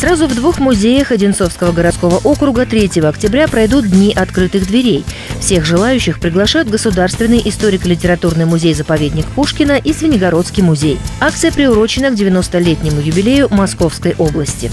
Сразу в двух музеях Одинцовского городского округа 3 октября пройдут Дни открытых дверей. Всех желающих приглашают Государственный историко-литературный музей-заповедник Пушкина и Свенигородский музей. Акция приурочена к 90-летнему юбилею Московской области.